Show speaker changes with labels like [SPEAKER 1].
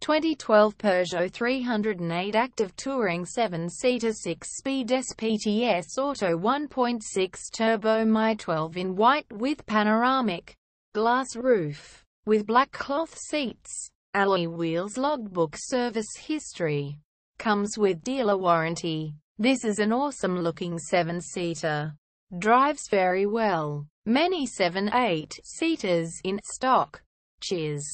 [SPEAKER 1] 2012 Peugeot 308 Active Touring 7-seater 6-speed SPTS Auto 1.6 Turbo My 12 in white with panoramic glass roof, with black cloth seats, alloy wheels logbook service history. Comes with dealer warranty. This is an awesome looking 7-seater. Drives very well. Many 7-8 seaters in stock. Cheers.